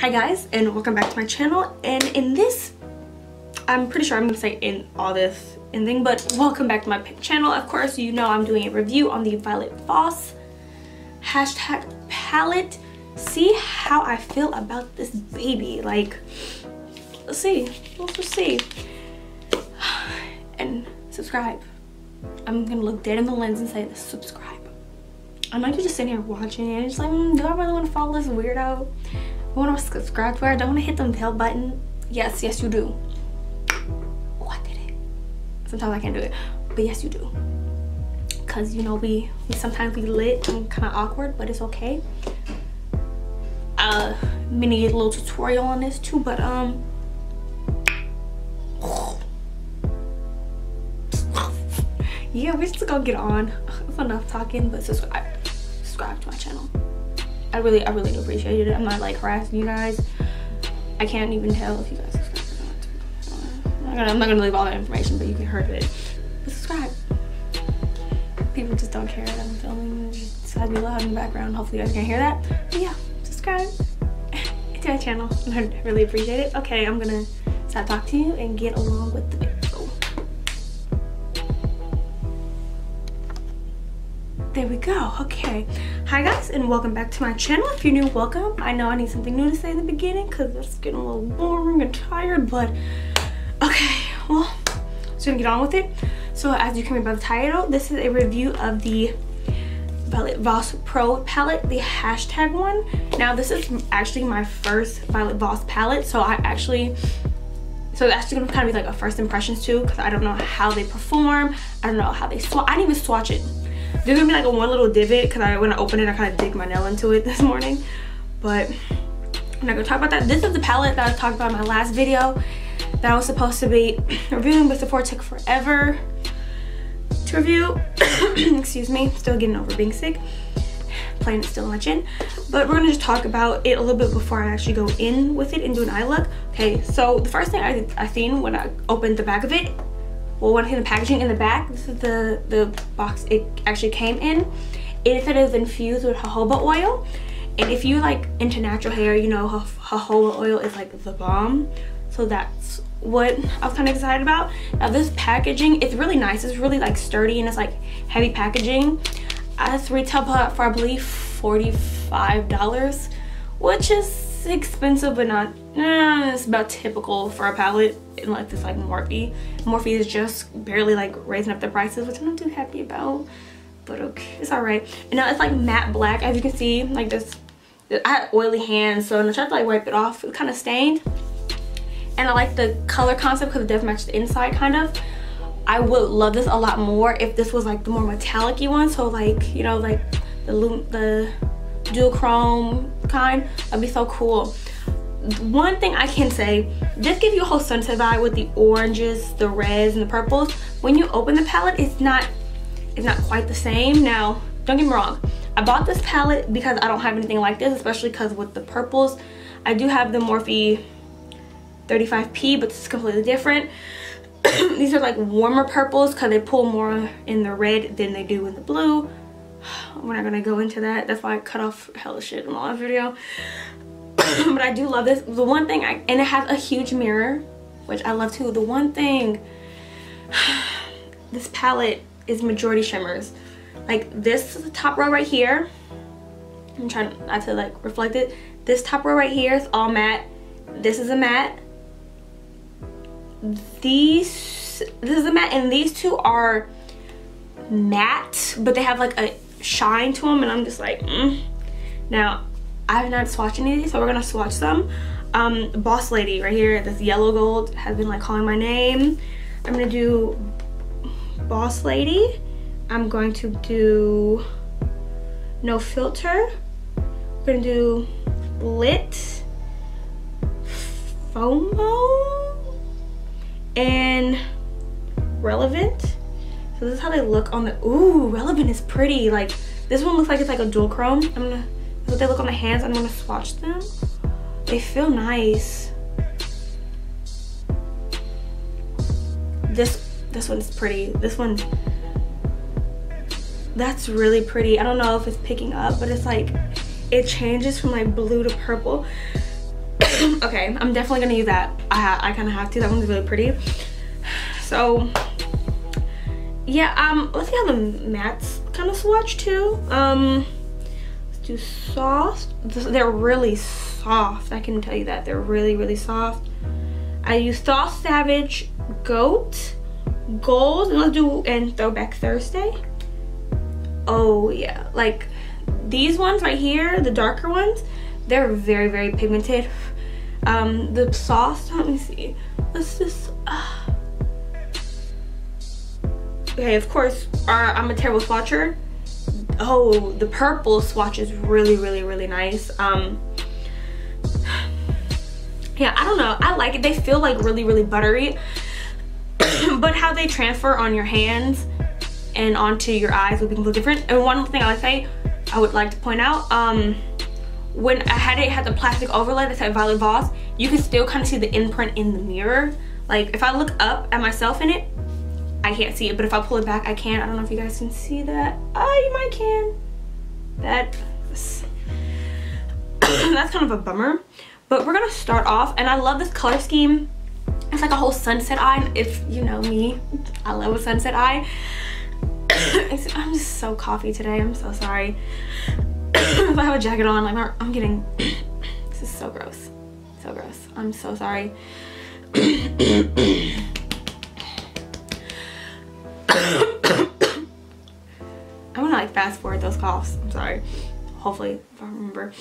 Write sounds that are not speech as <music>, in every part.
hi guys and welcome back to my channel. And in this i'm pretty sure i'm gonna say in all this in thing but welcome back to my channel. Of course you know i'm doing a review on the violet voss hashtag palette. See how i feel about this baby. Like let's see let's just see. And subscribe. I'm gonna look dead in the lens and say subscribe. I might be just sitting here watching it and just like, mm, do I really want to follow this weirdo? Want to subscribe to her. I don't want to hit the bell button. Yes, yes you do. Oh, I did it. Sometimes I can't do it, but yes you do. Cause you know we, we sometimes we lit and kind of awkward, but it's okay. Uh, mini little tutorial on this too, but um. <laughs> yeah, we're just gonna get on. <laughs> Enough talking, but subscribe subscribe to my channel. I really, I really appreciate it. I'm not like harassing you guys. I can't even tell if you guys subscribe or not. I'm not gonna, I'm not gonna leave all that information, but you can heard it. But subscribe. People just don't care that I'm filming. Just has me loud in the background. Hopefully you guys can hear that. But yeah, subscribe <laughs> to my channel. I really appreciate it. Okay, I'm gonna stop talking to you and get along with the there we go. Okay. Hi guys and welcome back to my channel. If you're new welcome. I know i need something new to say in the beginning because it's getting a little boring and tired but okay well so gonna get on with it. So as you can read by the title this is a review of the Violet Voss Pro palette, the hashtag one. Now this is actually my first Violet Voss palette, so I actually, so actually gonna kind of be like a first impressions too, because I don't know how they perform, I don't know how they swatch, I didn't even swatch it. There's gonna be like a one little divot because I when I open it I kind of dig my nail into it <laughs> this morning. But I'm not gonna talk about that. This is the palette that I talked about in my last video that I was supposed to be <clears throat> reviewing but before took forever to review. <clears throat> Excuse me, still getting over being sick. Playing it still on my chin. But we're gonna just talk about it a little bit before I actually go in with it and do an eye look. Okay, so the first thing I, I seen when I opened the back of it well when the packaging in the back this is the the box it actually came in. It said infused with jojoba oil. And if you like into natural hair you know jojoba oil is like the bomb. So that's what I was kind of excited about. Now this packaging it's really nice. It's really like sturdy and it's like heavy packaging. As retail for I believe $45 which is expensive but not eh, it's about typical for a palette like this like Morphe. Morphe is just barely like raising up the prices which I'm not too happy about but okay it's all right and now it's like matte black as you can see like this I had oily hands so I tried to like wipe it off it kind of stained. And I like the color concept because it does match the inside kind of. I would love this a lot more if this was like the more metallic one so like you know like the the dual chrome kind. That'd be so cool one thing I can say, this gives you a whole sunset vibe with the oranges, the reds, and the purples. When you open the palette, it's not, it's not quite the same. Now, don't get me wrong. I bought this palette because I don't have anything like this, especially because with the purples, I do have the Morphe 35P, but this is completely different. <clears throat> These are like warmer purples because they pull more in the red than they do in the blue. <sighs> We're not gonna go into that. That's why I cut off hella shit in my last video. <laughs> but I do love this. The one thing, I, and it has a huge mirror, which I love too. The one thing, <sighs> this palette is majority shimmers. Like this top row right here, I'm trying not to like reflect it. This top row right here is all matte. This is a matte. These, this is a matte, and these two are matte, but they have like a shine to them, and I'm just like, mm. Now, I have not swatched any of these, so we're gonna swatch them. Um, Boss Lady right here, this yellow gold has been like calling my name. I'm gonna do Boss Lady. I'm going to do No Filter. We're gonna do Lit, FOMO, and Relevant. So this is how they look on the, ooh, Relevant is pretty. Like, this one looks like it's like a dual chrome. I'm gonna what they look on my hands. I'm gonna swatch them. They feel nice. This this one's pretty. This one that's really pretty. I don't know if it's picking up, but it's like it changes from like blue to purple. <coughs> okay, I'm definitely gonna use that. I, I kind of have to. That one's really pretty. So, yeah, um, let's see how the mattes kind of swatch too. Um, soft. They're really soft. I can tell you that. They're really, really soft. I use Soft Savage Goat Gold. And let's do and Throwback Thursday. Oh, yeah. Like, these ones right here, the darker ones, they're very, very pigmented. Um, the sauce, let me see. Let's just... Uh. Okay, of course, our, I'm a terrible swatcher. Oh, the purple swatch is really, really, really nice. Um, yeah, I don't know. I like it. They feel like really, really buttery. <coughs> but how they transfer on your hands and onto your eyes will be completely different. And one thing I would say, I would like to point out, um, when I had it, it had the plastic overlay that said Violet Voss, you can still kind of see the imprint in the mirror. Like if I look up at myself in it, I can't see it, but if I pull it back, I can. I don't know if you guys can see that. Oh, you might can. That, that's kind of a bummer. But we're gonna start off, and I love this color scheme. It's like a whole sunset eye. If you know me, I love a sunset eye. I'm just so coffee today. I'm so sorry. if I have a jacket on, like I'm getting, this is so gross. So gross. I'm so sorry. Fast forward those coughs. I'm sorry. Hopefully, if I remember.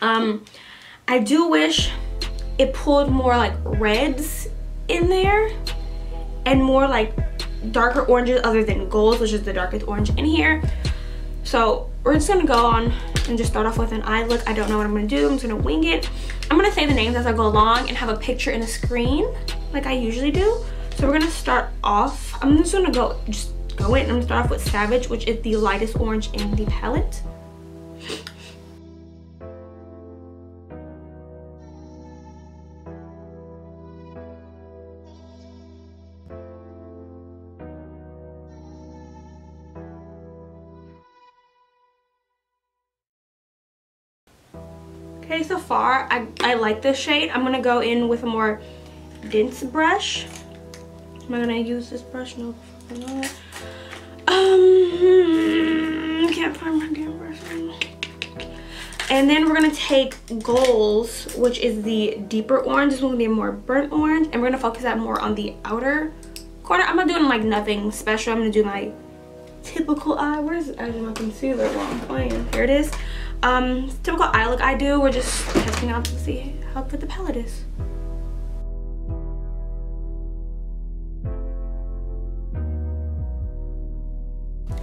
Um, I do wish it pulled more like reds in there and more like darker oranges other than Goals, which is the darkest orange in here. So we're just gonna go on and just start off with an eye look. I don't know what I'm gonna do. I'm just gonna wing it. I'm gonna say the names as I go along and have a picture in the screen like I usually do. So we're gonna start off. I'm just gonna go just go in. I'm gonna start off with Savage, which is the lightest orange in the palette. Okay, so far, I, I like this shade. I'm gonna go in with a more dense brush. Am I gonna use this brush? No, Um, can't find my damn brush. And then we're gonna take Goals, which is the deeper orange. This one will be a more burnt orange. And we're gonna focus that more on the outer corner. I'm not doing like nothing special. I'm gonna do my typical eye. Where's actually my concealer while I'm playing? Here it is. Um, typical eye look I do. We're just testing out to see how good the palette is.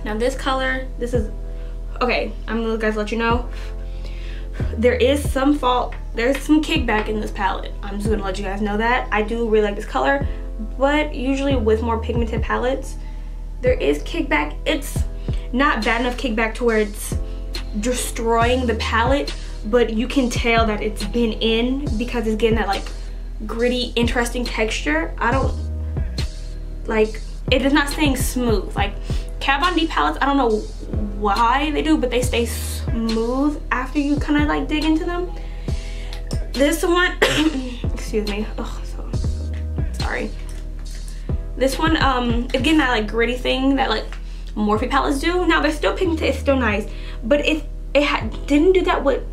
Now this color, this is, okay, I'm gonna guys let you know. There is some fault, there's some kickback in this palette. I'm just gonna let you guys know that. I do really like this color, but usually with more pigmented palettes, there is kickback. It's not bad enough kickback to where it's destroying the palette, but you can tell that it's been in because it's getting that like gritty, interesting texture. I don't, like, it is not staying smooth. Like, Kat Von D palettes, I don't know why they do, but they stay smooth after you kind of like dig into them. This one, <coughs> excuse me, oh, so, sorry. This one, um, again, that like gritty thing that like Morphe palettes do. Now they're still pigmented, it's still nice, but it it didn't do that with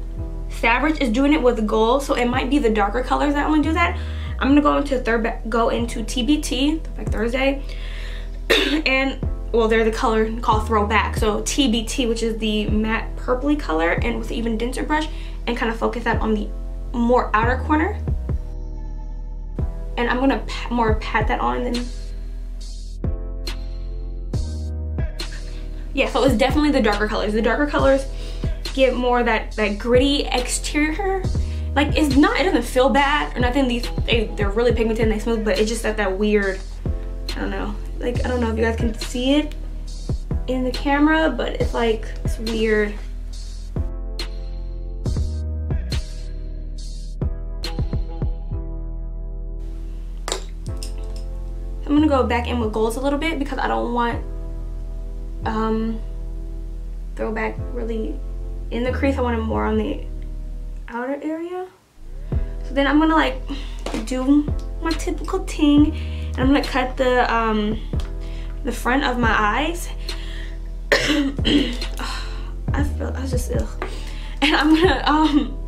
Savage is doing it with gold, so it might be the darker colors that to do that. I'm gonna go into third go into TBT, like Thursday, <coughs> and well they're the color called throwback. So tbt which is the matte purpley color and with even denser brush and kind of focus that on the more outer corner. And i'm gonna more pat that on then yeah so it's definitely the darker colors. The darker colors get more that that gritty exterior. Like it's not it doesn't feel bad or nothing. These they, they're really pigmented and they smooth but it's just that that weird i don't know like I don't know if you guys can see it in the camera but it's like it's weird. I'm gonna go back in with Goals a little bit because I don't want um throwback really in the crease. I want it more on the outer area. So then I'm gonna like do my typical thing I'm gonna cut the um the front of my eyes. <coughs> I feel I was just ill. And I'm gonna um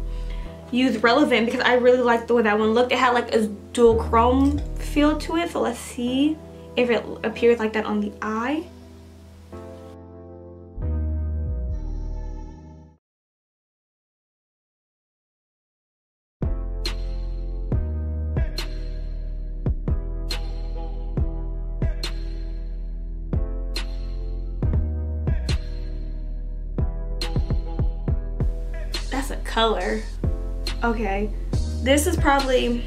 use relevant because I really like the way that one looked. It had like a dual chrome feel to it. So let's see if it appears like that on the eye. Color. Okay. This is probably,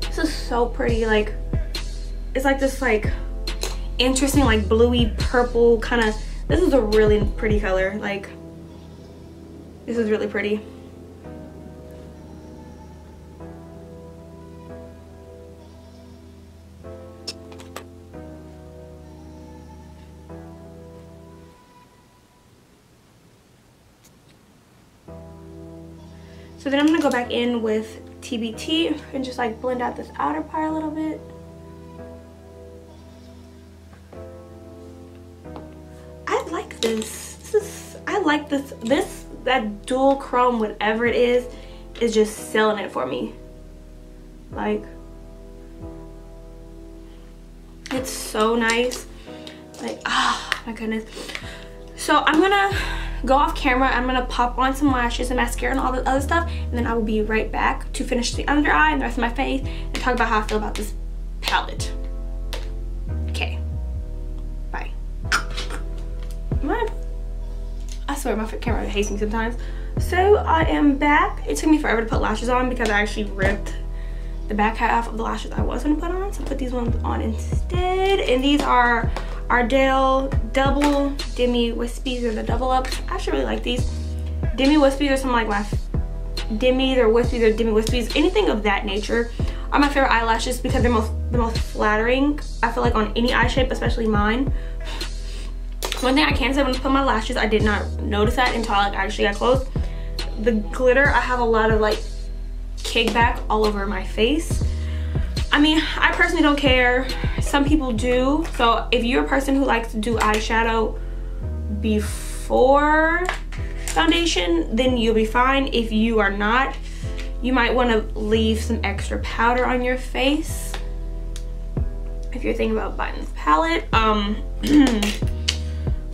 this is so pretty. Like, it's like this like interesting like bluey purple kind of, this is a really pretty color. Like, this is really pretty. Go back in with TBT and just like blend out this outer part a little bit. I like this. This is, I like this. This, that dual chrome, whatever it is, is just selling it for me. Like, it's so nice. Like, oh, my goodness. So I'm gonna go off camera. I'm gonna pop on some lashes and mascara and all the other stuff. And then I will be right back to finish the under eye and the rest of my face and talk about how I feel about this palette. Okay, bye. I swear my camera hates me sometimes. So I am back. It took me forever to put lashes on because I actually ripped the back half of the lashes I was gonna put on. So I put these ones on instead. And these are Ardell Double Demi Wispies or the double ups. I actually really like these. Demi Wispies are some like my Demi or Wispies or Demi Wispies, anything of that nature are my favorite eyelashes because they're most the most flattering. I feel like on any eye shape, especially mine. One thing I can say when I put my lashes, I did not notice that until I like, actually got close. The glitter, I have a lot of like kickback all over my face. I mean, I personally don't care. Some people do. So if you're a person who likes to do eyeshadow before foundation, then you'll be fine. If you are not, you might want to leave some extra powder on your face. If you're thinking about this palette. Um, <clears throat> so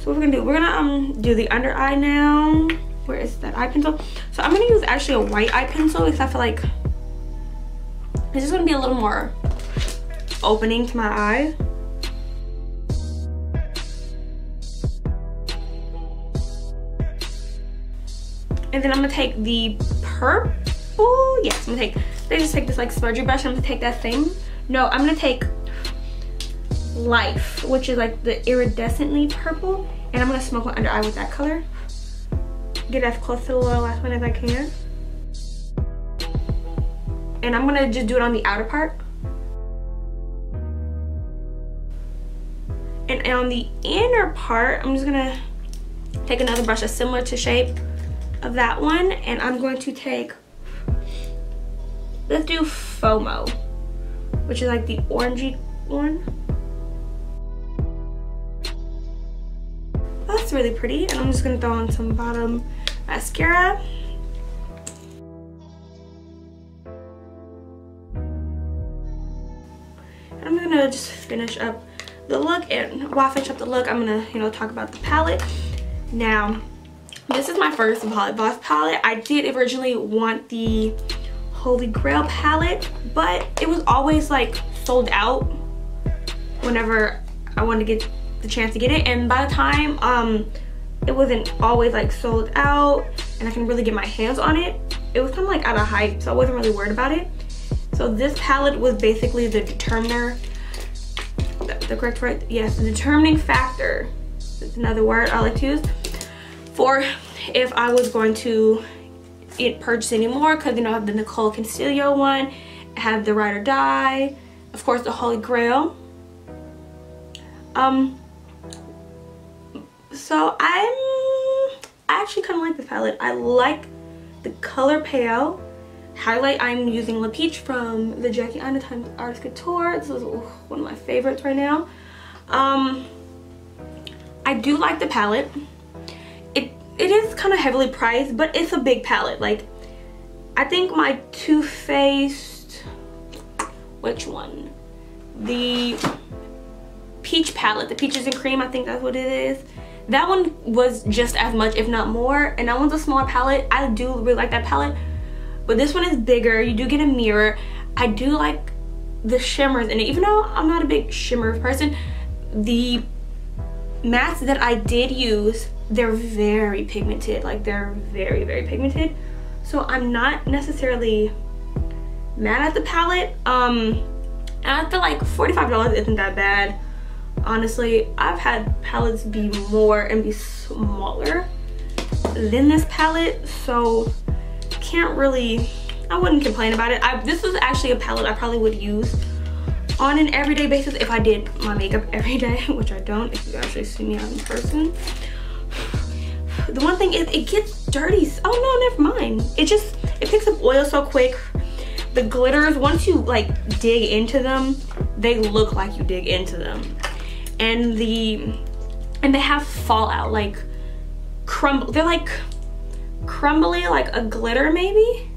what we're gonna do, we're gonna um do the under eye now. Where is that eye pencil? So I'm gonna use actually a white eye pencil because I feel like this is gonna be a little more opening to my eye. And then I'm gonna take the purple, yes, I'm gonna take, they just take this like smudgy brush, I'm gonna take that same, no, I'm gonna take Life, which is like the iridescently purple, and I'm gonna smoke my under eye with that color. Get as close to the little last one as I can and I'm gonna just do it on the outer part. And on the inner part, I'm just gonna take another brush that's similar to shape of that one, and I'm going to take, let's do FOMO, which is like the orangey one. that's really pretty, and I'm just gonna throw on some bottom mascara. Gonna just finish up the look and while I finish up the look I'm gonna you know talk about the palette. Now this is my first Holly Boss palette. I did originally want the Holy Grail palette but it was always like sold out whenever I wanted to get the chance to get it and by the time um it wasn't always like sold out and I can really get my hands on it it was kind of like out of hype so I wasn't really worried about it. So this palette was basically the determiner, the, correct word, yes, the determining factor, it's another word I like to use, for if I was going to it, purchase anymore because you know I have the Nicole Concilio one, have the Ride or Die, of course the Holy Grail. Um, so I'm, I actually kind of like the palette. I like the color payout highlight, I'm using La Peach from the Jackie Times Artist Couture. This is one of my favorites right now. Um, I do like the palette. It It is kind of heavily priced, but it's a big palette. Like, I think my Too Faced, which one? The Peach palette, the Peaches and Cream, I think that's what it is. That one was just as much, if not more, and that one's a smaller palette. I do really like that palette, but this one is bigger. You do get a mirror. I do like the shimmers in it. Even though I'm not a big shimmer person, the mattes that I did use, they're very pigmented. Like they're very, very pigmented. So I'm not necessarily mad at the palette. Um, and I feel like $45 isn't that bad. Honestly, I've had palettes be more and be smaller than this palette. So can't really, I wouldn't complain about it. I, this is actually a palette I probably would use on an everyday basis if I did my makeup <laughs> every day, which I don't if you actually see me out in person. The one thing is it gets dirty. Oh no, never mind. It just, it picks up oil so quick. The glitters, once you like dig into them, they look like you dig into them. And the, and they have fallout, like crumble, they're like crumbly, like a glitter maybe.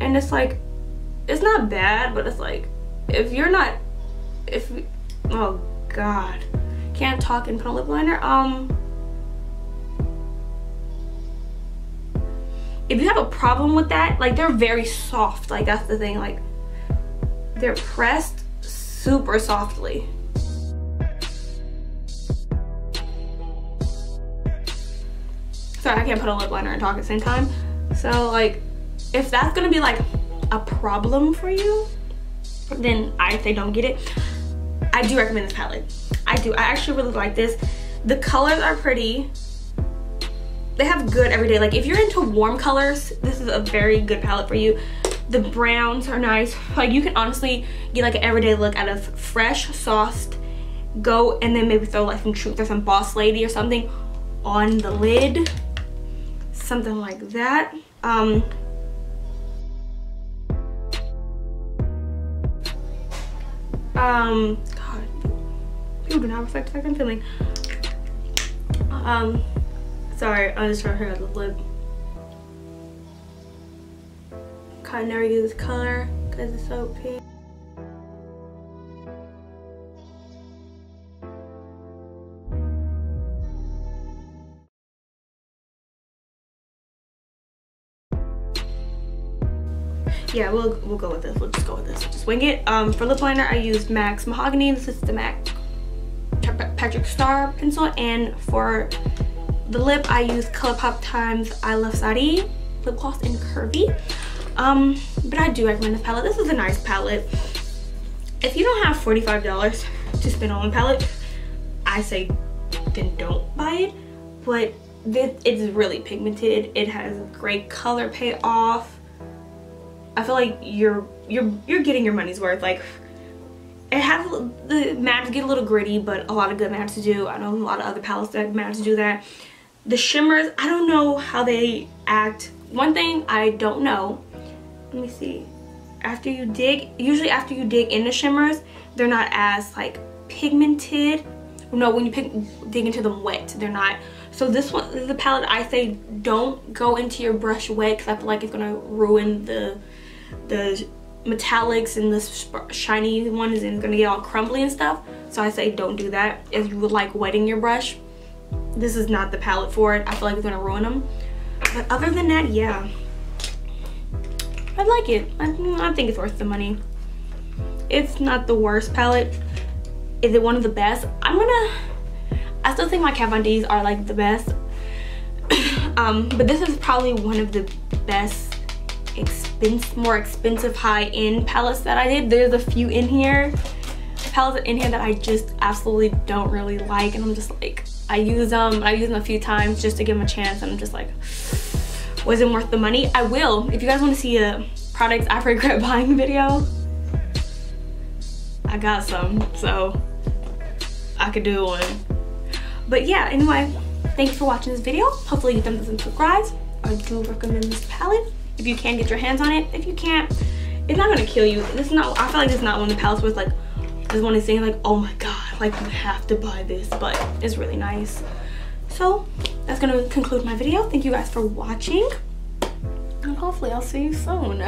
And it's like, it's not bad, but it's like, if you're not, if, oh God, can't talk and put a lip liner. Um, if you have a problem with that, like they're very soft. Like that's the thing, like they're pressed super softly. Sorry, I can't put a lip liner and talk at the same time. So like, if that's gonna be like a problem for you, then I say don't get it. I do recommend this palette. I do, I actually really like this. The colors are pretty. They have good everyday, like if you're into warm colors, this is a very good palette for you. The browns are nice. Like you can honestly get like an everyday look out of fresh, soft, go and then maybe throw like some Truth or some Boss Lady or something on the lid. Something like that. Um, um god. People do not reflect like i'm feeling. Um sorry i just trying to out the lip. Kind of never use color because it's so pink yeah, we'll we'll go with this. We'll just go with this. just wing it. Um, for lip liner, I used MAC's Mahogany. This is the MAC Patrick Starrr pencil. And for the lip, I used ColourPop times I Love Sari lip gloss in Curvy. Um, but I do recommend this palette. This is a nice palette. If you don't have $45 to spend on a palette, I say then don't buy it. But this, it's really pigmented. It has great color payoff I feel like you're you're you're getting your money's worth. Like it has the mattes get a little gritty, but a lot of good mattes to do. I know a lot of other palettes that mattes to do that. The shimmers, I don't know how they act. One thing I don't know, let me see. After you dig, usually after you dig into shimmers, they're not as like pigmented. No, when you pick, dig into them wet, they're not. So this one, the palette, I say don't go into your brush wet because I feel like it's gonna ruin the the metallics and the shiny ones and gonna get all crumbly and stuff. So I say don't do that. If you would like wetting your brush, this is not the palette for it. I feel like it's gonna ruin them. But other than that, yeah. I like it. I, I think it's worth the money. It's not the worst palette. Is it one of the best? I'm gonna, I still think my Kat Von D's are like the best. <coughs> um, but this is probably one of the best expensive, more expensive high-end palettes that I did. There's a few in here, palettes in here that I just absolutely don't really like. And I'm just like, I use them, I use them a few times just to give them a chance. And I'm just like, wasn't worth the money. I will, if you guys want to see a products I regret <laughs> buying video, I got some, so I could do one. But yeah, anyway, thanks for watching this video. Hopefully you thumbs up and subscribe. I do recommend this palette. If you can get your hands on it. If you can't, it's not gonna kill you. This is not, I feel like this is not one of the palettes where it's like, this one is saying like, oh my God, like you have to buy this, but it's really nice. So that's gonna conclude my video. Thank you guys for watching. And hopefully I'll see you soon.